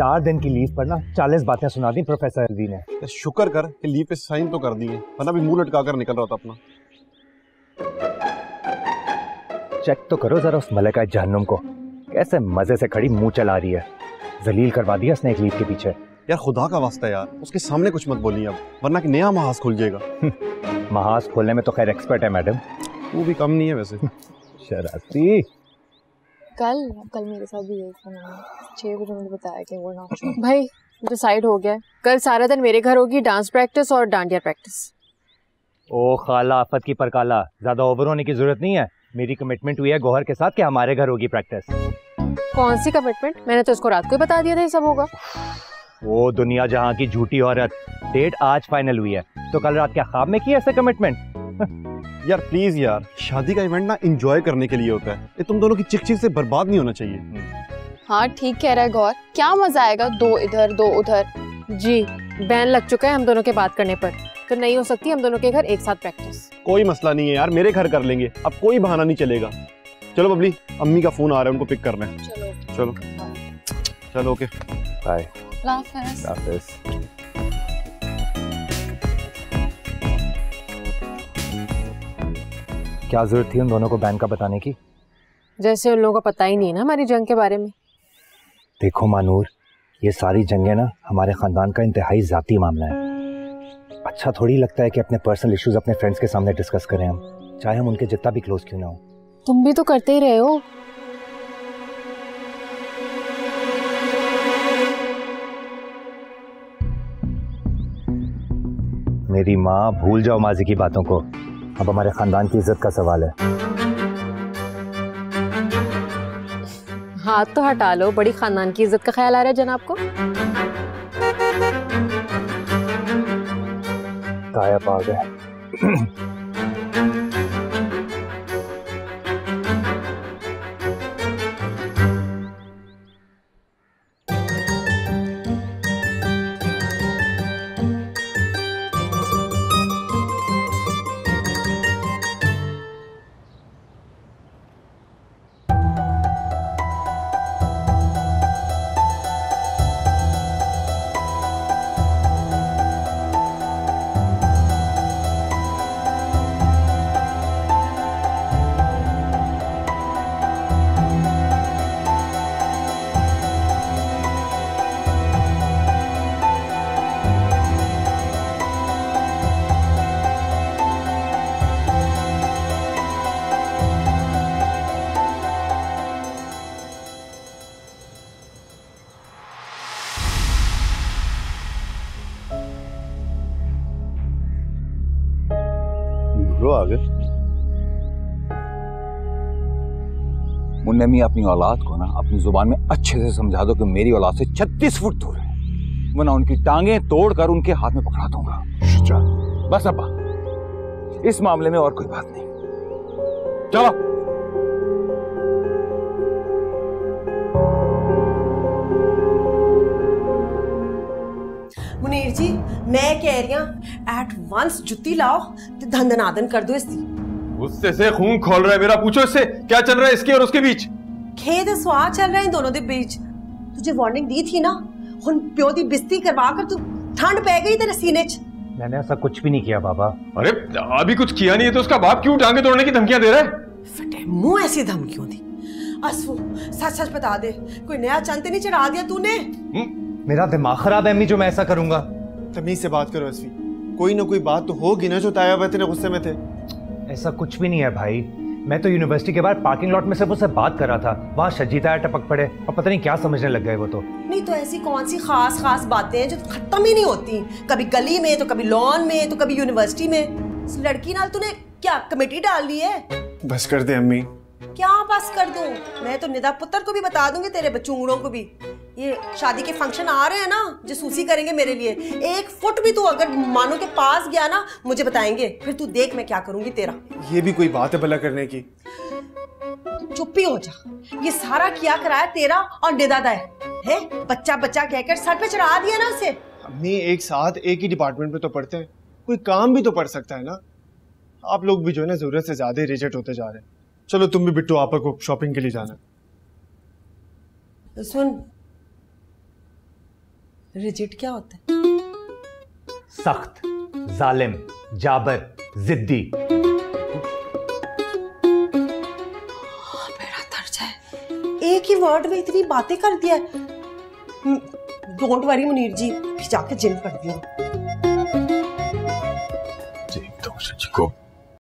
चार दिन की लीव पर ना चालीस बातें सुना दी प्रोफेसर अली ने। शुक्र कर कि लीव पे साइन तो कर दिए वरना भी मुँह लटका कर निकल रहा था अपना। चेक तो करो जरा उस मलका जहन्नुम को। कैसे मज़े से खड़ी मुँह चला रही है। जलील करवा दिया उसने एक लीव के पीछे। यार खुदा का वास्ता यार उसके सामने कुछ मत बोलिए अब वरना कि नया महाज खुल जाएगा। महाज खोलने में तो खैर एक्सपर्ट है मैडम। वो भी कम नहीं है वैसे। शरारती। कल कल मेरे साथ भी यही था छः बजे मुझे बताया कि वो नाच भाई डिसाइड हो गया। कल सारा दिन मेरे घर होगी डांस प्रैक्टिस और डांडिया प्रैक्टिस ओ खाला आफत की परकाला। ज़्यादा ओवर होने की ज़रूरत नहीं है। मेरी कमिटमेंट हुई है गोहर के साथ कि हमारे घर होगी प्रैक्टिस कौन सी कमिटमेंट मैंने तो उसको रात को ही बता दिया था ये सब होगा। वो दुनिया जहाँ की झूठी औरत। डेट आज फाइनल हुई है। तो कल रात क्या ख्वाब में की ऐसे कमिटमेंट यार प्लीज़ यार शादी का इवेंट ना एंजॉय करने के लिए होता है। ये तुम दोनों की चिक चिक से बर्बाद नहीं होना चाहिए। हाँ ठीक कह रहा है गौर। क्या मज़ा आएगा दो इधर दो उधर? जी बैन लग चुका है हम दोनों के बात करने पर। तो नहीं हो सकती हम दोनों के घर एक साथ प्रैक्टिस कोई मसला नहीं है यार मेरे घर कर लेंगे। अब कोई बहाना नहीं चलेगा। चलो बबली अम्मी का फ़ोन आ रहा है उनको पिक करना है। चलो चलो। चलो ओके बाय क्या ज़रूरत थी उन दोनों को बैन का बताने की? जैसे उन लोगों को पता ही नहीं ना हमारी जंग के बारे में। देखो मानूर ये सारी जंगें ना हमारे खानदान का इंतहाई जाती मामला है। अच्छा थोड़ी लगता है कि अपने पर्सनल इश्यूज़ अपने फ्रेंड्स के सामने डिस्कस करें हम चाहे हम उनके जितना भी क्लोज क्यों ना हो। तुम भी तो करते ही रहे हो। मेरी माँ भूल जाओ माजी की बातों को। अब हमारे खानदान की इज़्ज़त का सवाल है। हाथ तो हटा लो बड़ी खानदान की इज़्ज़त का ख्याल आ रहा है जनाब को। काया आ गए ब्रो आगे। मुन्ने मियाँ अपनी औलाद को ना अपनी ज़ुबान में अच्छे से समझा दो कि मेरी औलाद से 36 फुट दूर है। वरना उनकी टांगे तोड़कर उनके हाथ में पकड़ा दूँगा। बस अब्बा इस मामले में और कोई बात नहीं। चलो। मुनीर जी मैं कह रही हूँ एट वंस जुत्ती लाओ ते धंधनादन कर दो इसकी। गुस्से से खून खोल रहा है मेरा पूछो इससे क्या चल रहा है इसके और उसके बीच? खेद स्वाद चल रहा है दोनों के बीच। तुझे वार्निंग दी थी ना हुन प्यो दी बिस्ती करवा कर तू ठंड पै गई तेरे सीने च। मैंने ऐसा कुछ भी नहीं किया बाबा। अरे अभी कुछ किया नहीं है तो उसका बाप क्यों टांगे तोड़ने की धमकियाँ दे रहा है? फटे मुँह ऐसी धमकियों दी। असफू सच सच बता दे कोई नया चंद नहीं चढ़ा दिया तूने? मेरा दिमाग खराब है अम्मी जो मैं ऐसा करूँगा। तमीज से बात करो असफी कोई ना कोई बात तो होगी ना जो ताया तेरे गुस्से में थे। ऐसा कुछ भी नहीं है भाई। मैं तो यूनिवर्सिटी के बाद पार्किंग लॉट में सिर्फ़ उससे बात कर रहा था। वहाँ शजीता टपक पड़े और पता नहीं क्या समझने लग गए वो तो। नहीं तो ऐसी कौन सी खास खास बातें हैं जो खत्म ही नहीं होती? कभी गली में तो कभी लॉन में तो कभी यूनिवर्सिटी में। इस लड़की नाल तूने क्या कमेटी डाल ली है? बस कर दे अम्मी। क्या बस कर दूँ? मैं तो निदा पुत्र को भी बता दूँगी तेरे बचूंगड़ों को भी। ये शादी के फ़ंक्शन आ रहे हैं ना जसूसी करेंगे मेरे लिए। एक फुट भी तू अगर मानो के पास गया ना मुझे बताएँगे। फिर तू देख मैं क्या करूँगी तेरा। ये भी कोई बात है भला करने की। चुप ही हो जा। ये सारा किया कराया तेरा और निदा है। है? बच्चा बच्चा कहकर सर पे चढ़ा दिया ना उसे। अम्मी एक साथ एक ही डिपार्टमेंट में तो पढ़ते हैं। कोई काम भी तो पढ़ सकता है ना। आप लोग भी जो है ना ज़रूरत से ज़्यादा रिजेक्ट होते जा रहे हैं। चलो तुम भी बिट्टू आपा को शॉपिंग के लिए जाना सुन रिजिट क्या होता है? सख्त जालिम जाबर जिद्दी। मेरा दर्ज है एक ही वर्ड में इतनी बातें कर दिया डोंट वरी मुनीर जी जाके जिम कर दिया